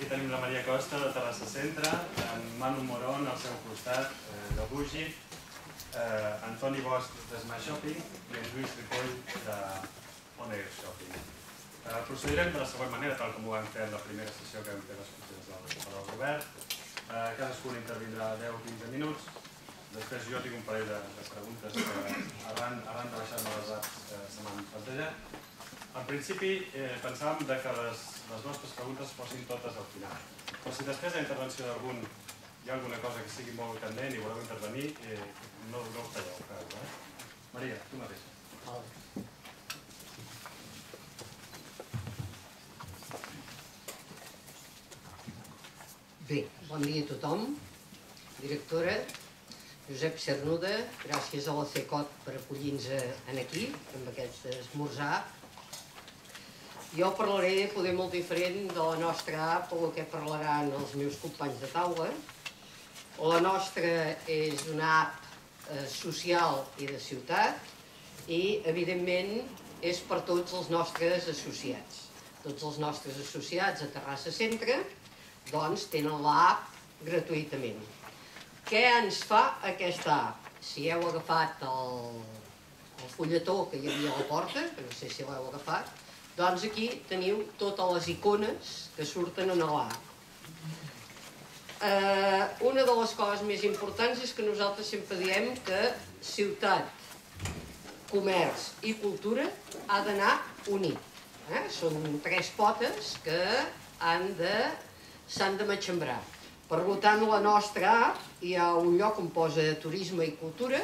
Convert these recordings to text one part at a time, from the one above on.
Aquí tenim la Maria Costa de Terrassa Centre, en Manu Moron al seu costat, eh, de Bugi, eh, Antoni Bosch de Smash Shopping i en Lluís Ripoll de On Shopping. Eh, procedirem de la següent manera, tal com ho vam fer en la primera sessió que vam fer les qüestions del, del govern. Eh, cadascun intervindrà 10-15 minuts. Després jo tinc un parell de, de preguntes que arran, arran de baixar-me les apps eh, se m'han plantejat. En principi eh, pensàvem que les, les nostres preguntes fossin totes al final. Però si després de la intervenció d'algun hi ha alguna cosa que sigui molt candent i voleu intervenir, eh, no, no us talleu. Eh? Maria, tu mateixa. Bé, bon dia a tothom. Directora, Josep Cernuda, gràcies a la CECOT per acollir-nos aquí, amb aquest esmorzar. Jo parlaré poder molt diferent de la nostra app o el que parlaran els meus companys de taula. La nostra és una app eh, social i de ciutat i, evidentment, és per tots els nostres associats. Tots els nostres associats a Terrassa Centre doncs tenen l'app gratuïtament. Què ens fa aquesta app? Si heu agafat el, el fulletó que hi havia a la porta, que no sé si l'heu agafat, doncs aquí teniu totes les icones que surten en l'app. Eh, una de les coses més importants és que nosaltres sempre diem que ciutat, comerç i cultura ha d'anar unit. Eh? Són tres potes que han de s'han de matxembrar. Per tant, la nostra app hi ha un lloc on posa turisme i cultura,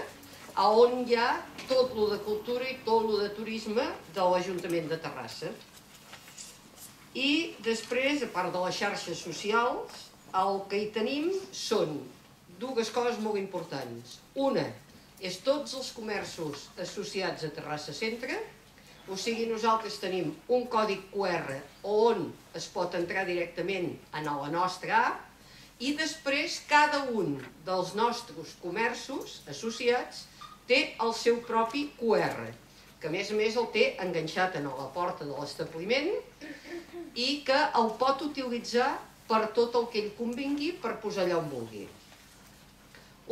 a on hi ha tot lo de cultura i tot lo de turisme de l'Ajuntament de Terrassa. I després, a part de les xarxes socials, el que hi tenim són dues coses molt importants. Una és tots els comerços associats a Terrassa Centre, o sigui, nosaltres tenim un còdic QR on es pot entrar directament en la nostra app i després cada un dels nostres comerços associats té el seu propi QR, que a més a més el té enganxat a la porta de l'establiment i que el pot utilitzar per tot el que ell convingui per posar allà on vulgui.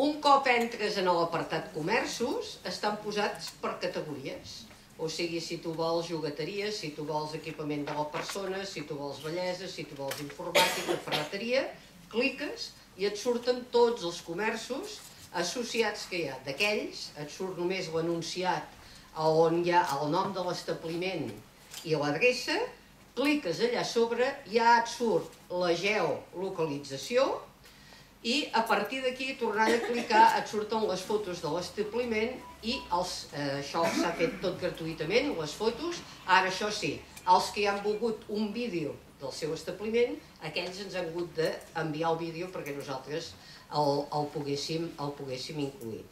Un cop entres en l'apartat comerços, estan posats per categories. O sigui, si tu vols jugueteria, si tu vols equipament de la persona, si tu vols bellesa, si tu vols informàtica, ferreteria, cliques i et surten tots els comerços associats que hi ha. D'aquells et surt només l'anunciat on hi ha el nom de l'establiment i l'adreça, cliques allà sobre, ja et surt la geolocalització i a partir d'aquí, tornant a clicar, et surten les fotos de l'establiment i els, eh, això s'ha fet tot gratuïtament, les fotos. Ara això sí, els que han volgut un vídeo del seu establiment, aquells ens han hagut d'enviar el vídeo perquè nosaltres el, el, poguéssim, el poguéssim incluir.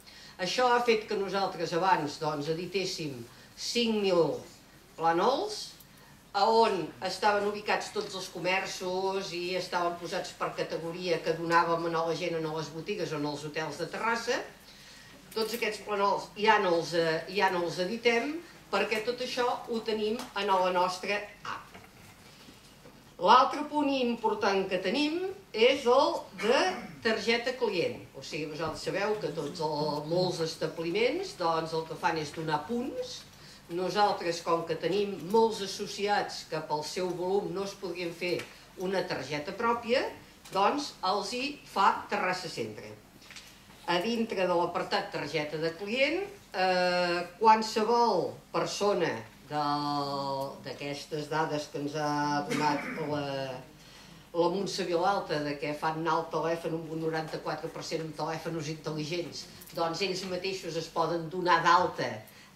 Això ha fet que nosaltres abans doncs, editéssim 5.000 planols, a on estaven ubicats tots els comerços i estaven posats per categoria que donàvem a la gent en les botigues o els hotels de Terrassa. Tots aquests planols ja no els, eh, ja no els editem perquè tot això ho tenim en la nostra app. L'altre punt important que tenim és el de targeta client. O sigui, vosaltres sabeu que tots els, molts establiments doncs, el que fan és donar punts. Nosaltres, com que tenim molts associats que pel seu volum no es podrien fer una targeta pròpia, doncs els hi fa Terrassa Centre. A dintre de l'apartat targeta de client, eh, qualsevol persona d'aquestes dades que ens ha donat la, la Montse Vilalta de que fan anar el telèfon un 94% amb telèfons intel·ligents, doncs ells mateixos es poden donar d'alta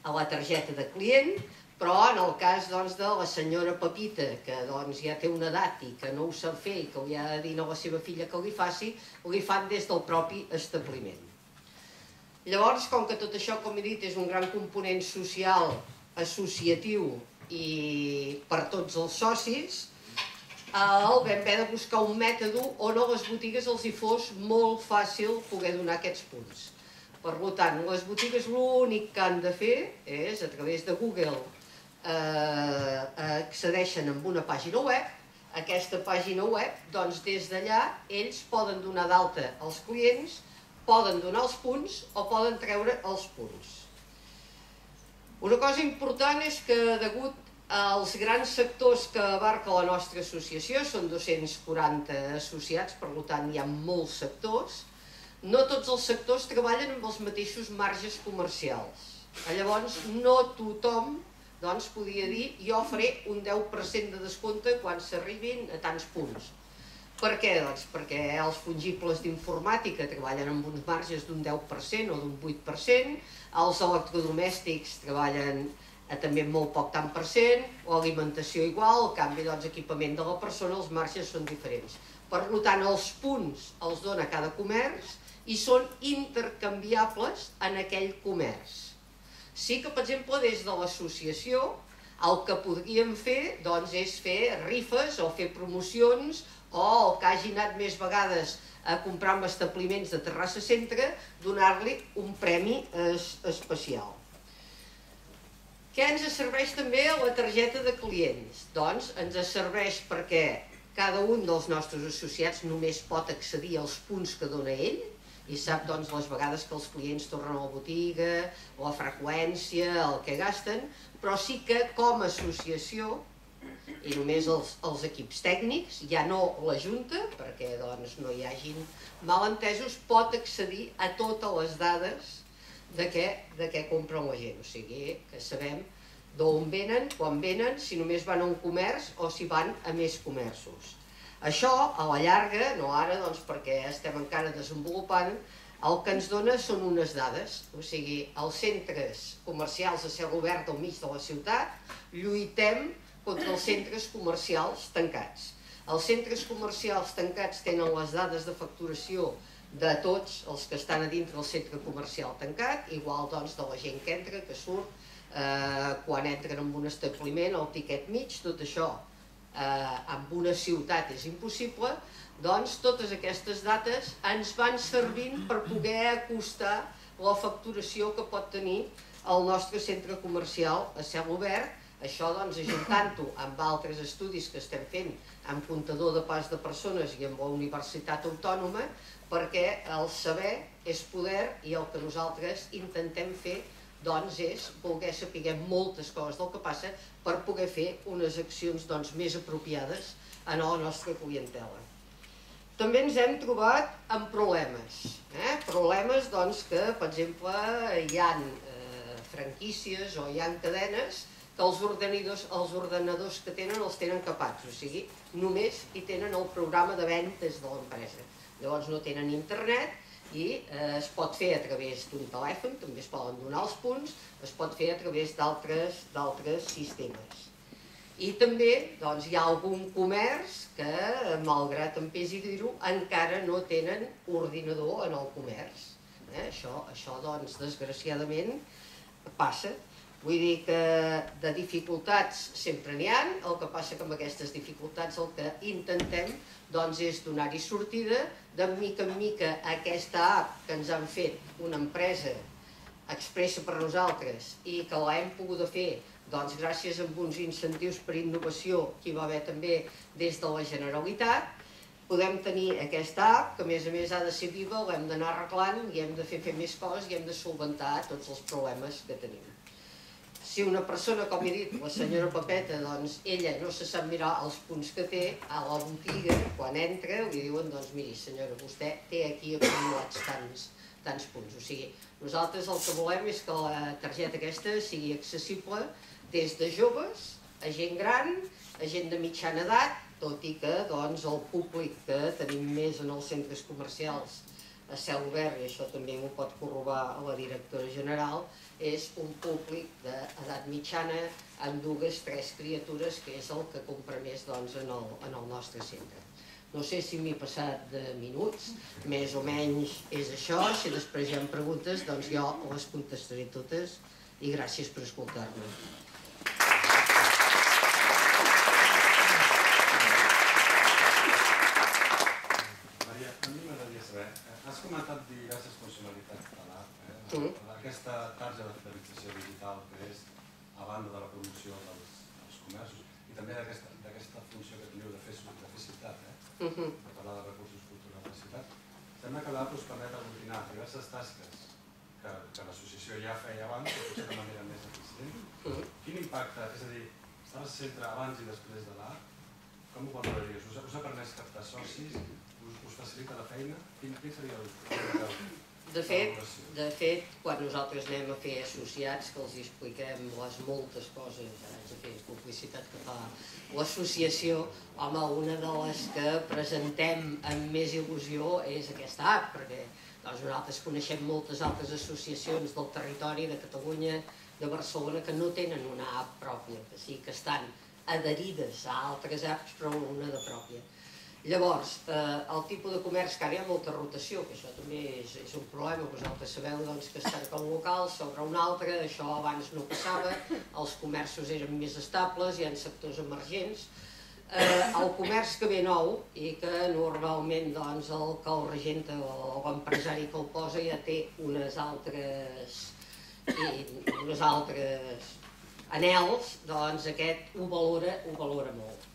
a la targeta de client, però en el cas doncs, de la senyora Pepita, que doncs, ja té una edat i que no ho sap fer i que li ha de dir a la seva filla que li faci, li fan des del propi establiment. Llavors, com que tot això, com he dit, és un gran component social, associatiu i per tots els socis, el vam haver de buscar un mètode on a les botigues els hi fos molt fàcil poder donar aquests punts. Per tant, les botigues l'únic que han de fer és, a través de Google, eh, accedeixen amb una pàgina web, aquesta pàgina web, doncs des d'allà ells poden donar d'alta als clients, poden donar els punts o poden treure els punts. Una cosa important és que degut als grans sectors que abarca la nostra associació, són 240 associats, per tant hi ha molts sectors, no tots els sectors treballen amb els mateixos marges comercials. Llavors, no tothom doncs podia dir jo faré un 10% de descompte quan s'arribin a tants punts. Per què? Doncs perquè els fungibles d'informàtica treballen amb uns marges d'un 10% o d'un 8%, els electrodomèstics treballen a també molt poc tant per cent, o alimentació igual, el canvi doncs, equipament de la persona, els marges són diferents. Per tant, els punts els dona cada comerç i són intercanviables en aquell comerç. Sí que, per exemple, des de l'associació, el que podríem fer doncs, és fer rifes o fer promocions o el que hagi anat més vegades a comprar amb establiments de Terrassa Centre, donar-li un premi es especial. Què ens serveix també la targeta de clients? Doncs ens serveix perquè cada un dels nostres associats només pot accedir als punts que dona ell, i sap doncs, les vegades que els clients tornen a la botiga, la freqüència, el que gasten, però sí que com a associació, i només els, els equips tècnics, ja no la Junta, perquè doncs, no hi hagin malentesos, pot accedir a totes les dades de què, de què compren la gent. O sigui, que sabem d'on venen, quan venen, si només van a un comerç o si van a més comerços. Això, a la llarga, no ara, doncs perquè estem encara desenvolupant, el que ens dona són unes dades, o sigui, els centres comercials a cel obert al mig de la ciutat lluitem contra els centres comercials tancats. Els centres comercials tancats tenen les dades de facturació de tots els que estan a dintre del centre comercial tancat, igual doncs de la gent que entra, que surt, eh, quan entren en un establiment, el tiquet mig, tot això eh, amb una ciutat és impossible, doncs totes aquestes dates ens van servint per poder acostar la facturació que pot tenir el nostre centre comercial a cel obert, això doncs ajuntant-ho amb altres estudis que estem fent amb comptador de pas de persones i amb la Universitat Autònoma, perquè el saber és poder i el que nosaltres intentem fer doncs és voler saber moltes coses del que passa per poder fer unes accions doncs, més apropiades a la nostra clientela. També ens hem trobat amb problemes. Eh? Problemes doncs, que, per exemple, hi ha eh, franquícies o hi ha cadenes que els ordenadors, els ordenadors que tenen els tenen capats, o sigui, només hi tenen el programa de ventes de l'empresa. Llavors no tenen internet i eh, es pot fer a través d'un telèfon, també es poden donar els punts, es pot fer a través d'altres sistemes. I també doncs, hi ha algun comerç que, malgrat em pesi dir-ho, encara no tenen ordinador en el comerç. Eh? Això, això doncs, desgraciadament, passa. Vull dir que de dificultats sempre n'hi ha, el que passa que amb aquestes dificultats el que intentem doncs, és donar-hi sortida, de mica en mica aquesta app que ens han fet una empresa expressa per nosaltres i que l'hem pogut fer doncs, gràcies a uns incentius per innovació que hi va haver també des de la Generalitat, podem tenir aquesta app, que a més a més ha de ser viva, l'hem d'anar arreglant i hem de fer, fer més coses i hem de solventar tots els problemes que tenim si una persona, com he dit, la senyora Papeta, doncs ella no se sap mirar els punts que té a la botiga, quan entra li diuen, doncs miri senyora, vostè té aquí acumulats tants, tants punts. O sigui, nosaltres el que volem és que la targeta aquesta sigui accessible des de joves a gent gran, a gent de mitjana edat, tot i que doncs, el públic que tenim més en els centres comercials a cel obert, i això també m'ho pot corrobar la directora general, és un públic d'edat mitjana amb dues, tres criatures, que és el que compra més doncs, en, el, en el nostre centre. No sé si m'he passat de minuts, més o menys és això, si després hi ha preguntes, doncs jo les contestaré totes i gràcies per escoltar-me. Has comentat diverses funcionalitats de l'app, eh? Mm. aquesta tarja de fidelització digital que és a banda de la promoció dels, dels comerços i també d'aquesta funció que teniu de fer, de fer ciutat, eh? De parlar de recursos culturals de la ciutat, sembla que l'AP us permet aglutinar diverses tasques que, que l'associació ja feia abans, però potser de manera més eficient. Quin impacte, és a dir, estar al centre abans i després de l'AP, com ho valoraries? Us, us ha permès captar socis? Us, us facilita la feina? Quin, quin seria el, el, de fet, de fet, quan nosaltres anem a fer associats, que els expliquem les moltes coses, haig de fer publicitat que fa l'associació, home, una de les que presentem amb més il·lusió és aquesta app, perquè doncs, nosaltres coneixem moltes altres associacions del territori de Catalunya, de Barcelona, que no tenen una app pròpia, que sí que estan adherides a altres apps, però una de pròpia. Llavors, eh, el tipus de comerç que ara hi ha molta rotació, que això també és, és un problema, vosaltres sabeu doncs, que es tanca un local sobre un altre, això abans no passava, els comerços eren més estables, hi ha sectors emergents, eh, el comerç que ve nou i que normalment doncs, el que el regenta o l'empresari que el posa ja té unes altres, i, unes altres anels, doncs aquest ho valora, ho valora molt.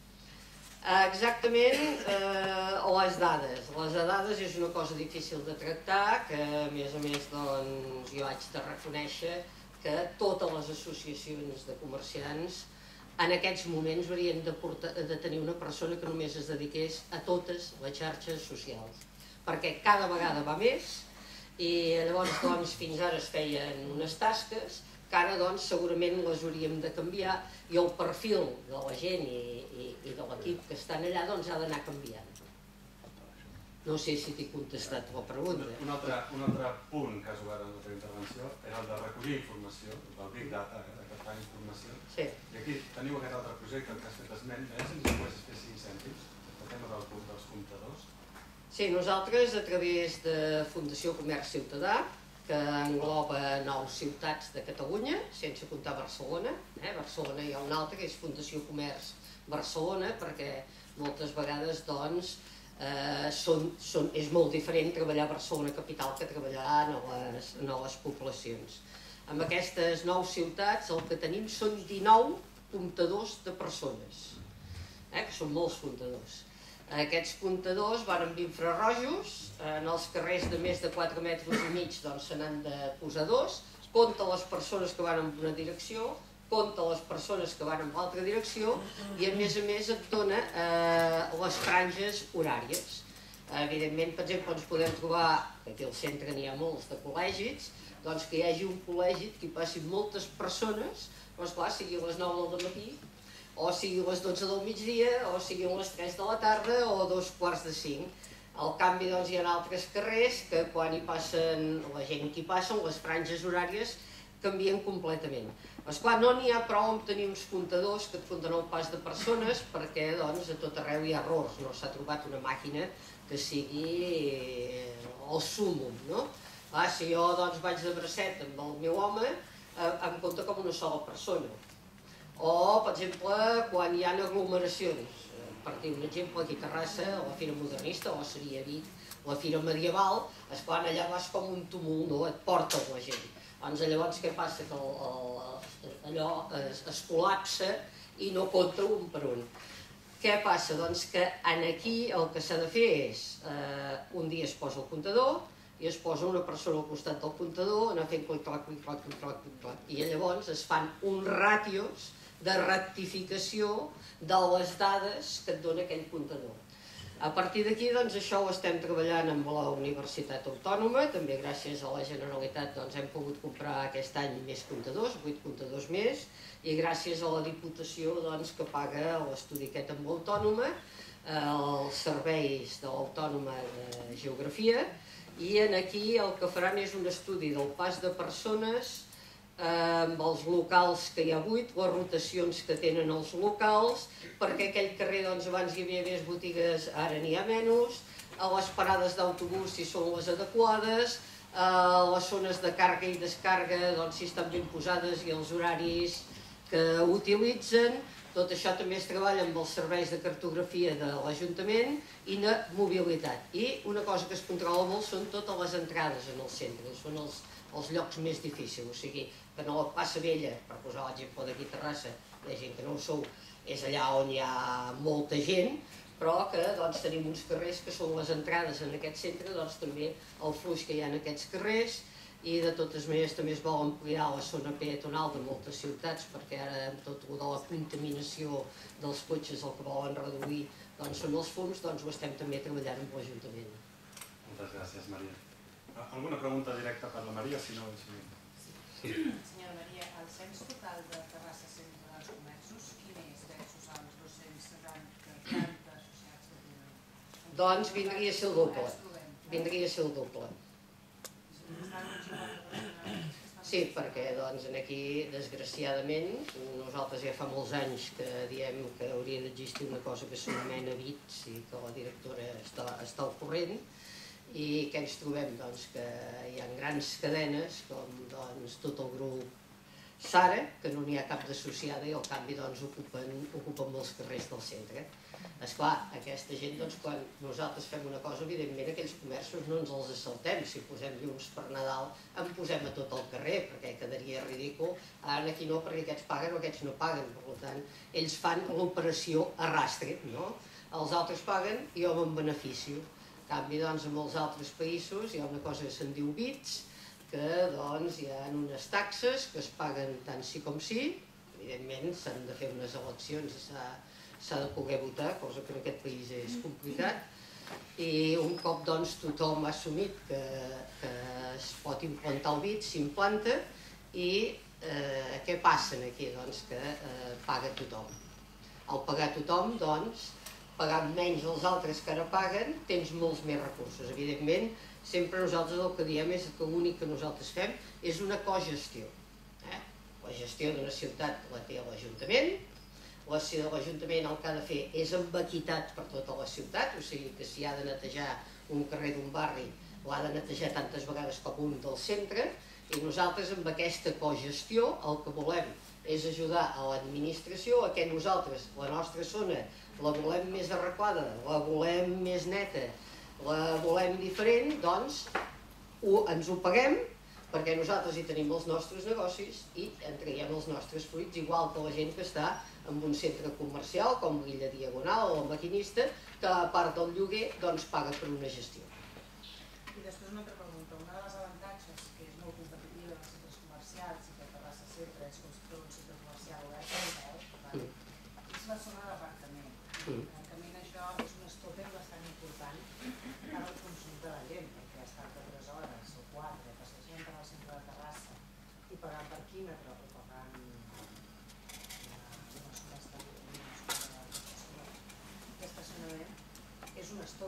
Exactament eh, les dades. Les dades és una cosa difícil de tractar, que a més a més doncs, jo haig de reconèixer que totes les associacions de comerciants en aquests moments haurien de, portar, de tenir una persona que només es dediqués a totes les xarxes socials, perquè cada vegada va més i llavors doncs, fins ara es feien unes tasques que ara doncs, segurament les hauríem de canviar i el perfil de la gent i, i, i de l'equip que estan allà doncs, ha d'anar canviant. No sé si t'he contestat la pregunta. Un altre, un altre punt que has obert en la teva intervenció era el de recollir informació, del Big Data, eh, que fa informació. Sí. I aquí teniu aquest altre projecte que has fet esment, eh, si ens pots fer cinc cèntims, el tema del, dels comptadors. Sí, nosaltres a través de Fundació Comerç Ciutadà que engloba nou ciutats de Catalunya, sense comptar Barcelona. Eh? Barcelona hi ha una altra, que és Fundació Comerç Barcelona, perquè moltes vegades doncs, eh, són, són, és molt diferent treballar a Barcelona capital que treballar les, en les poblacions. Amb aquestes nou ciutats el que tenim són 19 comptadors de persones, eh? que són molts comptadors. Aquests comptadors amb infrarrojos, en els carrers de més de 4 metres i mig doncs, n'han de posar dos, compta les persones que van en una direcció, compta les persones que van en l'altra direcció i a més a més et dona eh, les franges horàries. Evidentment, per exemple, ens podem trobar, que aquí al centre n'hi ha molts de col·legis, doncs que hi hagi un col·legi que hi passin moltes persones, doncs clar, sigui a les 9 del matí o sigui les 12 del migdia, o sigui les 3 de la tarda, o dos quarts de 5. Al canvi doncs, hi ha altres carrers que quan hi passen, la gent que hi passen, les franges horàries canvien completament. Però esclar, no n'hi ha prou amb tenir uns comptadors que et compten el pas de persones perquè doncs, a tot arreu hi ha errors, no s'ha trobat una màquina que sigui el súmum, no? Ah, si jo doncs, vaig de bracet amb el meu home, eh, em compta com una sola persona o, per exemple, quan hi ha aglomeracions, per dir un exemple, aquí a Terrassa, a la Fira Modernista, o seria Vic, la Fira Medieval, esclar, allà vas com un tumult, no? et porta la gent. Doncs llavors què passa? Que el, el, allò es, es col·lapsa i no compta un per un. Què passa? Doncs que en aquí el que s'ha de fer és, eh, un dia es posa el comptador, i es posa una persona al costat del comptador, anar fent clic-clac, clic-clac, clic-clac, clic-clac, i llavors es fan uns ràtios de rectificació de les dades que et dona aquell comptador. A partir d'aquí, doncs, això ho estem treballant amb la Universitat Autònoma, també gràcies a la Generalitat doncs, hem pogut comprar aquest any més comptadors, 8 comptadors més, i gràcies a la Diputació doncs, que paga l'estudi aquest amb l'Autònoma, eh, els serveis de l'Autònoma de Geografia, i en aquí el que faran és un estudi del pas de persones amb els locals que hi ha hagut, les rotacions que tenen els locals, perquè aquell carrer doncs, abans hi havia més botigues, ara n'hi ha menys, a les parades d'autobús si són les adequades, a les zones de càrrega i descàrrega doncs, si estan ben posades i els horaris que utilitzen, tot això també es treballa amb els serveis de cartografia de l'Ajuntament i de mobilitat. I una cosa que es controla molt són totes les entrades en el centre, són els, els llocs més difícils, o sigui, que no la plaça Vella, per posar l'exemple d'aquí a Terrassa, hi ha gent que no ho sou, és allà on hi ha molta gent, però que doncs, tenim uns carrers que són les entrades en aquest centre, doncs també el flux que hi ha en aquests carrers, i de totes maneres també es vol ampliar la zona peatonal de moltes ciutats perquè ara amb tot el de la contaminació dels cotxes el que volen reduir doncs, són els fums, doncs ho estem també treballant amb l'Ajuntament. Moltes gràcies, Maria. Ah, alguna pregunta directa per la Maria, si no... Si... Sí. Senyora Maria, el cens total de Terrassa Centre dels Comerços, quin és versus els 270 associats que tenen? Doncs vindria a ser el doble. Vindria a ser el doble. Sí, perquè doncs, aquí, desgraciadament, nosaltres ja fa molts anys que diem que hauria d'existir una cosa que s'anomena BITS i que la directora està, està al corrent, i què ens trobem? Doncs que hi ha grans cadenes com doncs, tot el grup Sara, que no n'hi ha cap d'associada i al canvi doncs, ocupen, ocupen molts carrers del centre. És clar, aquesta gent, doncs, quan nosaltres fem una cosa, evidentment aquells comerços no ens els assaltem. Si posem llums per Nadal, en posem a tot el carrer, perquè quedaria ridícul. Ara aquí no, perquè aquests paguen o aquests no paguen. Per tant, ells fan l'operació arrastre, no? Els altres paguen i jo me'n beneficio canvi, doncs, en molts altres països hi ha una cosa que se'n diu bits, que doncs, hi ha unes taxes que es paguen tant sí com sí, evidentment s'han de fer unes eleccions s'ha de poder votar, cosa que en aquest país és complicat, i un cop doncs, tothom ha assumit que, que es pot implantar el bit, s'implanta i eh, què passa aquí? Doncs que eh, paga tothom. Al pagar tothom, doncs, pagant menys els altres que ara paguen, tens molts més recursos. Evidentment, sempre nosaltres el que diem és que l'únic que nosaltres fem és una cogestió. Eh? La gestió d'una ciutat la té l'Ajuntament, la de l'Ajuntament el que ha de fer és amb equitat per tota la ciutat, o sigui que si ha de netejar un carrer d'un barri, l'ha de netejar tantes vegades com un del centre, i nosaltres amb aquesta cogestió el que volem és ajudar a l'administració a que nosaltres, la nostra zona, la volem més arreglada, la volem més neta, la volem diferent, doncs ho, ens ho paguem perquè nosaltres hi tenim els nostres negocis i en traiem els nostres fruits, igual que la gent que està en un centre comercial com l'Illa Diagonal o el maquinista, que a part del lloguer doncs paga per una gestió. I després una altra pregunta. Una de les avantatges que és molt competitiva dels centres comercials i que Terrassa sempre és com si fos un centre comercial obert al peu, és la zona d'aparcament. Mm. Francament això és un estopper bastant important per al consum de la gent, perquè estar de 3 hores o 4 passejant per al centre de Terrassa i pagant per químetre o pagant d'estacionament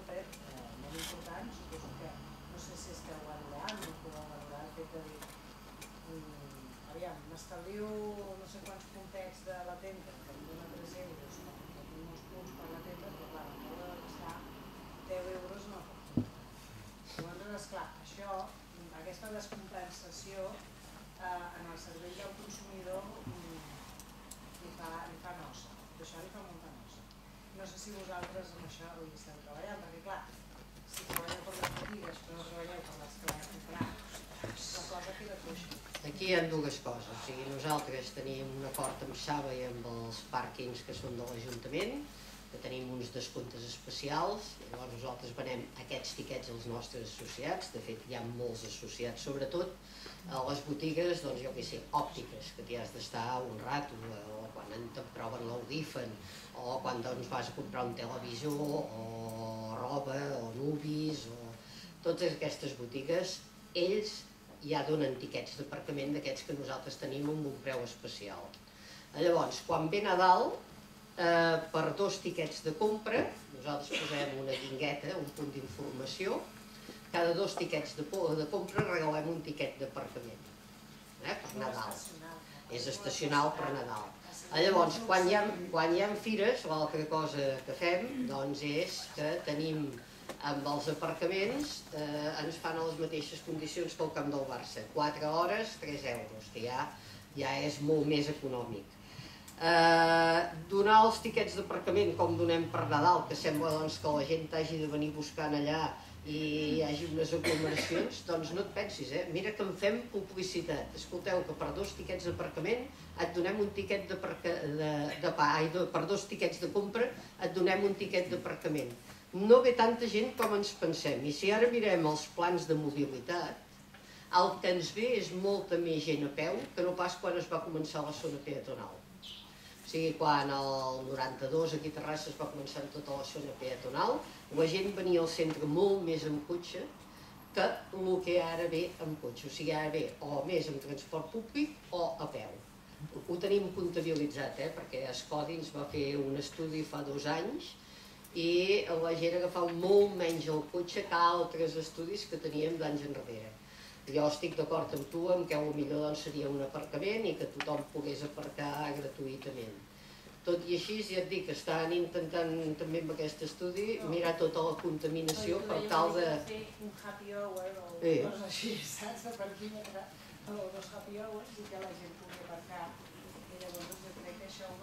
estopper eh, molt important, suposo que no sé si esteu valorant o podeu valorar el fet de dir mm, aviam, m'estalvio no sé quants puntets de la tenda que em dona 3 euros no? punts per la tenda, però clar, a l'hora de gastar 10 euros no Llavors, esclar, això, aquesta descompensació eh, en el servei del consumidor mm, li, fa, li fa nosa, això li fa nosa. No sé si vosaltres amb això hi esteu treballant, perquè clar, si treballeu per les botigues però no treballeu per les que van comprar, la cosa queda coixa. Aquí hi ha dues coses, o sigui, nosaltres tenim un acord amb Saba i amb els pàrquings que són de l'Ajuntament, que tenim uns descomptes especials, llavors nosaltres venem aquests tiquets als nostres associats, de fet hi ha molts associats, sobretot a les botigues, doncs jo què sé, òptiques, que t'hi has d'estar un rato, quan et proven l'audífen, o quan doncs vas a comprar un televisor, o roba, o nubis, o totes aquestes botigues, ells ja donen tiquets d'aparcament d'aquests que nosaltres tenim amb un preu especial. Llavors, quan ve Nadal, eh, per dos tiquets de compra, nosaltres posem una guingueta, un punt d'informació, cada dos tiquets de, de compra regalem un tiquet d'aparcament, eh, per Nadal. És estacional per Nadal. Ah, llavors, quan hi ha, quan hi ha fires, l'altra cosa que fem doncs és que tenim amb els aparcaments eh, ens fan a les mateixes condicions que el camp del Barça. 4 hores, 3 euros, que ja, ja és molt més econòmic. Eh, donar els tiquets d'aparcament com donem per Nadal, que sembla doncs, que la gent hagi de venir buscant allà i hi hagi unes aglomeracions, doncs no et pensis, eh? Mira que en fem publicitat. Escolteu que per dos tiquets d'aparcament et donem un tiquet de, de, de, ai, de, per dos tiquets de compra et donem un tiquet d'aparcament. No ve tanta gent com ens pensem. I si ara mirem els plans de mobilitat, el que ens ve és molta més gent a peu que no pas quan es va començar la zona peatonal. Sigui, quan el 92 aquí a Terrassa es va començar en tota la zona peatonal, la gent venia al centre molt més amb cotxe que el que ara ve amb cotxe. O sigui, ara ve o més amb transport públic o a peu. Ho tenim comptabilitzat, eh? perquè Escodi ens va fer un estudi fa dos anys i la gent agafava molt menys el cotxe que altres estudis que teníem d'anys enrere. Jo estic d'acord amb tu en que millor doncs, seria un aparcament i que tothom pogués aparcar gratuïtament. Tot i així, ja et dic, estan intentant també amb aquest estudi mirar tota la contaminació per tal de... Un happy hour o Sí. coses així, saps? De parquímetre o dos happy hours i que la gent pugui aparcar. I llavors jo crec que això